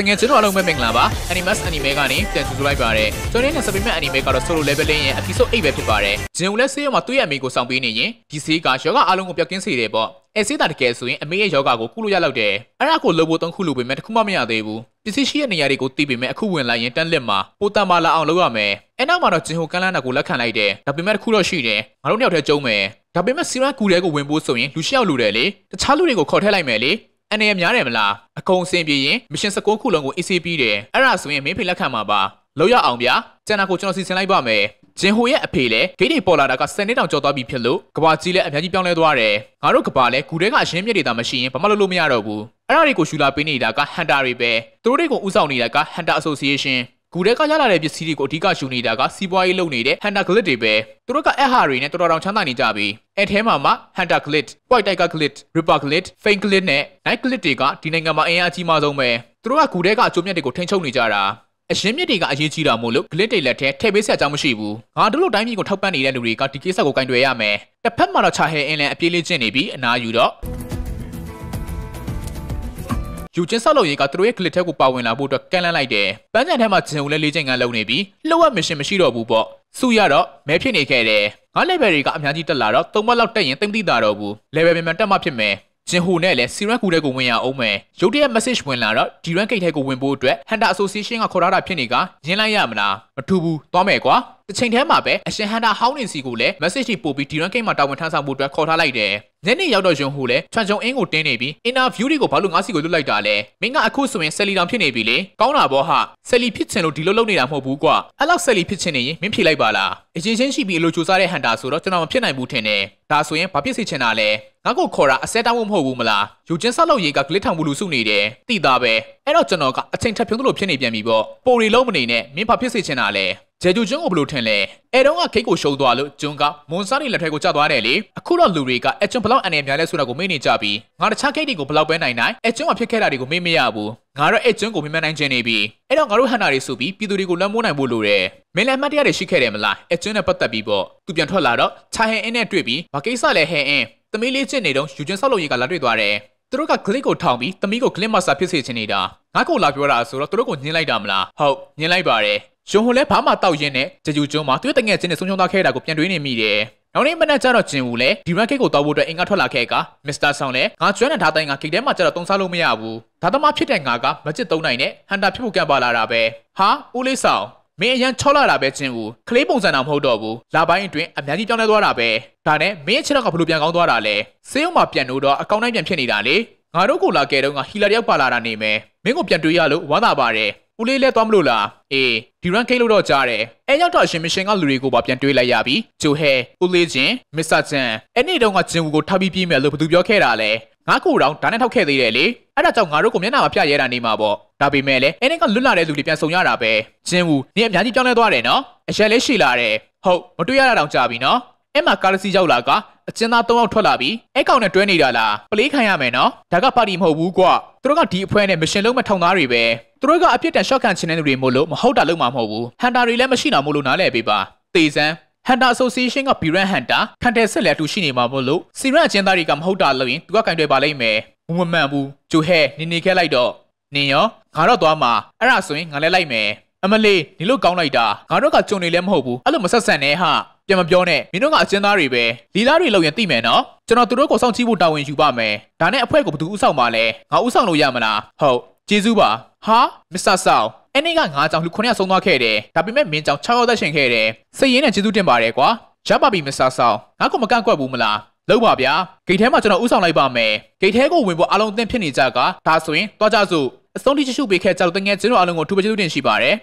တကယ်ကျွန်တော်အားလုံးပဲမင်္ဂလာပါ Animus Anime ကနေပြန်ကြိုဆိုလိုက်ပါရစေကျွန်တော်ရဲ့ supplement anime ကတော့ solo leveling ရဲ့ episode 8ပဲဖြစ်ပါတယ်ဂျင်ဦးလည်းဆေးရုံမှာတွေ့ရအမေကိုစောင့်ပေးနေရင်ဒီဆေးကယောဂအားလုံးကိုပျောက်ကင်းစေတယ်ပေါ့အဲဆေးတာတကယ်ဆိုရင်အမေရဲ့ယောဂကိုကုလို့ရလောက်တယ်အဲ့ဒါကိုလုပ်ဖို့သုံးခုလိုပေမဲ့တစ်ခုမှမရသေးဘူးပစ္စည်းရှိတဲ့နေရာတွေကိုတီးပေမဲ့အခုဝင်လိုက်ရင်တန်းလက်မှာပိုတန်ပါလာအောင်လုပ်ရမယ်အဲ့နောက်မှာတော့ဂျင်ဟိုကန်လန်းတာကိုလက်ခံလိုက်တယ်ဒါပေမဲ့တစ်ခုတော့ရှိတယ်ငါတို့နှစ်ယောက်တည်းကျုံးမယ်ဒါပေမဲ့စီရန်ကူတဲကိုဝင်ဖို့ဆိုရင်လူရှယောက်လူတယ်လေတခြားလူတွေကိုခေါ်ထည့်လိုက်မယ်လေ အနေရများတယ်မလားအကုန်အစင်ပြေရင်မရှင်16ခုလုံးကို AC ပြီးတယ်အဲ့ဒါဆိုရင်မင်းဖေလက်ခံမှာပါလောက်ရအောင်ဗျာကျန်တာကိုကျွန်တော်စီစဉ်လိုက်ပါမယ်ဂျင်ဟိုရဲ့အဖေလည်းဂိတ်တွေပေါ်လာတာက10နှစ်တောင်ကျော်သွားပြီဖြစ်လို့ကဘာကြီးလည်းအများကြီးပြောင်းလဲသွားတယ်ငါတို့ကဘာလည်းဂူထဲကအရှင်းမြစ်တွေသာမရှိရင်ဘာမှလုပ်လို့မရတော့ဘူးအဲ့ဒါတွေကိုရှူလာပေးနေတာကဟန်တာတွေပဲသူတို့တွေကိုဥဆောင်နေတာကဟန်တာ Association ဂူထဲကရလာတဲ့ပစ္စည်းတွေကိုအဓိကရှူနေတာကစီးပွားရေးလုပ်နေတဲ့ Hunter Glit တွေပဲသူတို့ကအဟာတွေနဲ့တော်တော်တောင်ချမ်းသာနေကြပြီအဲထဲမှာမှ Hunter Glit, White Tiger Glit, Ripper Glit, Fang Glit နဲ့ Night Glit တွေကဒီနိုင်ငံမှာအင်အားကြီးမားဆုံးပဲသူတို့ကဂူထဲကအကျိုးမြတ်တွေကိုထိန်းချုပ်နေကြတာအရှင်းမြစ်တွေကအရေးကြီးတာမို့လို့ glit တွေလက်ထဲထည့်ပေးစရာအကြောင်းမရှိဘူးငါတို့လိုတိုင်းပြည်ကိုထောက်ပံ့နေတဲ့လူတွေကဒီကိစ္စကိုကင်တွယ်ရမယ်တစ်ဖက်မှာတော့ချာဟဲအင်းလန်အပြေးလေးကျင့်နေပြီးအနာယူတော့ ယူချင်းဆောက်လုပ်ရေးကသူတို့ရဲ့ glit ထဲကိုပါဝင်လာဖို့အတွက်ကန်လန်းလိုက်တယ်ပန်းချန်ထဲမှာဂျင်ဦးလဲလေးချိန်ကလုံနေပြီးလှုပ်ဝက်မရှင်မရှိတော့ဘူးပေါ့စုရတော့မဲဖြစ်နေခဲ့တယ်ငါ level တွေကအများကြီးတက်လာတော့၃ဘက်လောက်တက်ရင်သိမ့်သိတာတော့ဘူး level မြန်မြန်တက်မှဖြစ်မယ်ဂျင်ဟိုနဲ့လည်းစီရန်ကူတဲ့ကိုဝင်ရအောင်မယ်ရုတ်တရက် message ဝင်လာတော့ဒီရန်ဂိတ်ထဲကိုဝင်ဖို့အတွက် Hunter Association ကခေါ်ထားတာဖြစ်နေကရင်းလိုက်ရမလားမထူဘူးသွားမယ်ကွာတစ်ချိန်တည်းမှာပဲအရှင် Hunter ဟောင်းနေစီကိုလည်း message တွေပို့ပြီးဒီရန်ဂိတ်မှာတာဝန်ထမ်းဆောင်ဖို့အတွက်ခေါ်ထားလိုက်တယ် ညနေရောက်တော့ယွန်ဟိုလည်းချွန်ချုံအင်းကိုတင်းနေပြီး interview တွေကိုဘာလို့ငါးစီကိုလွတ်လိုက်တာလဲမင်းကအခုဆိုရင်ဆယ်လီတောင်ဖြစ်နေပြီလေကောင်းတာဗောဟာဆယ်လီဖြစ်ချင်လို့ဒီလိုလုပ်နေတာမဟုတ်ဘူးကွာအဲ့လောက်ဆယ်လီဖြစ်ချင်နေရင်မင်းဖြေလိုက်ပါလားအရင်ချင်းရှိပြီးအလိုကြိုးစားတဲ့ Hunter ဆိုတော့ကျွန်တော်မဖြစ်နိုင်ဘူးထင်တယ်ဒါဆိုရင်ဘာဖြစ်စေချင်တာလဲ ငါ့ကိုခေါ်တာအစဲတောင်းဖို့မဟုတ်ဘူးမလားယူချင်းဆောက်လို့ရေးကဂလစ်ထောင်ဘူးလို့စုနေတယ်တိသားပဲအဲ့တော့ကျွန်တော်ကအချိန်ထပ်ဖြုံးသလိုဖြစ်နေပြန်ပြီပေါ့ပိုရီလုံးမနေနဲ့မင်းဘာဖြစ်စေချင်တာလဲဂျေဂျူကျွန်းကိုဘယ်လိုထင်လဲအဲတုန်းကခိတ်ကိုရှုံးသွားလို့ကျွန်းကမွန်စားနေလက်ထဲကိုကျသွားတယ်လေအခုတော့လူတွေကအကျွန်းဘလောက်အနေများလဲဆိုတာကိုမေ့နေကြပြီငါတခြားခိတ်တွေကိုဘလောက်ပဲနိုင်နိုင်အကျွန်းမှာဖြစ်ခဲ့တာတွေကိုမေ့မရဘူးငါတော့အကျွန်းကိုမြင်မနိုင်ခြင်းနေပြီအဲ့တော့ငါတို့ဟန်နာတွေဆိုပြီးပြည်သူတွေကိုလွှမ်းမိုးနိုင်ဖို့လိုတယ်မင်းလည်းအမှတ်တရတွေရှိခဲ့တယ်မလားအကျွန်းနဲ့ပတ်သက်ပြီးပေါ့သူပြန်ထွက်လာတော့ချာဟင်အင်းနဲ့တွေ့ပြီးဘာကိစ္စလဲဟဲအင်း သမီးလေးချစ်နေတော့ယူချင်းဆောက်လို့ရေးကလာတွေ့သွားတယ်သူတို့က click ကိုထောင်ပြီးသမီးကို click master ဖြစ်စေချင်နေတာငါ့ကိုလာပြောတာဆိုတော့သူတို့ကိုညှင်းလိုက်တာမလားဟုတ်ညှင်းလိုက်ပါတယ်ဂျွန်ဟိုလည်းဘာမှတောက်ရင်းနဲ့ဂျဂျူကျွန်းမှာသူ့တငယ်ချင်းနဲ့ဆုံးရှုံးသွားခဲ့တာကိုပြန်တွေးနေမိတယ်နောက်နေ့မနက်ကျတော့ဂျင်ဝူလည်းဒီရန်ကိတ်ကိုတောက်ဖို့အတွက်အင်္ဂါထွက်လာခဲ့ကမစ္စတာဆောင်လည်းငါကျွမ်းတဲ့ဓာတ်တိုင်းကကိတ်ထဲမှာကျတော့တုံးစားလို့မရဘူးဒါသမားဖြစ်တဲ့ငါကမချစ်သုံးနိုင်နဲ့ဟန်တာဖြစ်ဖို့ကံပါလာတာပဲဟာဦးလေးဆောင် မင်းအရန်ချောလာတာပဲချင်းဦးကလေးပုံစံတော့မဟုတ်တော့ဘူးလာပိုင်းအတွင်းအများကြီးပြောင်းလဲသွားတာပဲဒါနဲ့မင်းရဲ့ခြေထောက်ကဘလို့ပြန်ကောင်းသွားတာလဲဆေးရုံမှာပြန်လို့တော့အကောင့်တိုင်းပြန်ဖြစ်နေတာလေငါတို့ကိုလာခဲ့တော့ငါဟီလာတယောက်ပါလာတာနေမယ်မင်းကိုပြန်တွေးရလို့ဝမ်းသာပါတယ်ဦးလေးလဲသွားမလို့လားအေးဒီရန်ကိတ်လို့တော့ကြားတယ်အဲရောက်တော့ရှင်မရှင်ကလူတွေကိုပါပြန်တွေးလိုက်ရပြီဂျိုဟဲဦးလေးချင်းမစ္စတာချန်အဲ့နေ့တုန်းကဂျင်ဝူကိုထားပြီးပြေးမယ်လို့ဘသူပြောခဲ့တာလဲငါကိုတော့ဒါနဲ့ထောက်ခဲ့သေးတယ်လေ အဲ့ဒါကြောင့်ငါတို့ကိုမျက်နှာမှာပြရဲတာနေမှာပေါ့ဒါပေမဲ့လည်းအဲ့ဒီကလွတ်လာတဲ့လူတွေပြန်ဆုံရတာပဲဂျင်ဝူနေအများကြီးပြောင်းလဲသွားတယ်နော်အရက်လေးရှိလာတယ်ဟုတ်မတွေ့ရတာတောင်ကြာပြီနော်အဲ့မှာကားစီရောက်လာကအကျဉ်းသား၃ယောက်ထွက်လာပြီးအဲ့ကောင်နဲ့တွဲနေတာလားပလေးခံရမယ်နော်ဒါကပါတီမဟုတ်ဘူးကွာသူတို့ကဒီအဖွဲနဲ့မရှင်လုံးမထောင်သားတွေပဲသူတို့ကအပြစ်တန်ရှော့ခံချင်တဲ့လူတွေမို့လို့မဟုတ်တာလုပ်မှာမဟုတ်ဘူးဟန်တာတွေလည်းမရှိတာမို့လို့နားလည်ပေးပါတေစမ်းဟန်တာ Association က Biran Hunter ခံတဲ့ဆက်လက်အတူရှိနေမှာမို့လို့စီရန်အကျဉ်းသားတွေကမဟုတ်တာလို့ရင်သူကကင်တွယ်ပါလိမ့်မယ် မမမှန်ဘူးဂျိုဟဲနေနေခဲလိုက်တော့နင်ရောငါတော့သွားမှာအဲ့ဒါဆိုရင်ငါလည်းလိုက်မယ်အမလေးဒီလိုကောင်းလိုက်တာငါတို့ကကြုံနေလည်းမဟုတ်ဘူးအဲ့လိုမဆက်ဆန်နဲ့ဟာပြန်မပြောနဲ့မင်းတို့ကအကျဉ်းသားတွေပဲလီလာတွေလောက်ရင်သိမယ်နော်ကျွန်တော်သူတို့ကိုစောင့်ကြည့်ဖို့တာဝန်ယူပါမယ်ဒါနဲ့အဖွဲ့ကိုဘယ်သူဥဆောင်ပါလဲငါဥဆောင်လို့ရမလားဟုတ်ကျေးဇူးပါဟာမစ္စတာဆောင်းအဲ့နေ့ကငါးကြောင်လူ900ဆုံးသွားခဲ့တယ်ဒါပေမဲ့မင်းကြောင်6ရောက်သက်ရှင်ခဲ့တယ်စိတ်ရင်းနဲ့ကျေးဇူးတင်ပါတယ်ကွာရပါပြီမစ္စတာဆောင်းငါကမကန့်ကွက်ဘူးမလား လောက်ပါဗျာဂိတ်ထဲမှာကျွန်တော်ဥဆောင်လိုက်ပါမယ်ဂိတ်ထဲကိုဝင်ဖို့အလုံးအသင့်ဖြစ်နေကြကဒါဆိုရင်တွားကြစို့အဆုံးထိချစ်ရှုပေးခဲ့ကြလို့တငယ်ချင်းတို့အလုံးကိုထူပချစ်တင်ရှိပါတယ်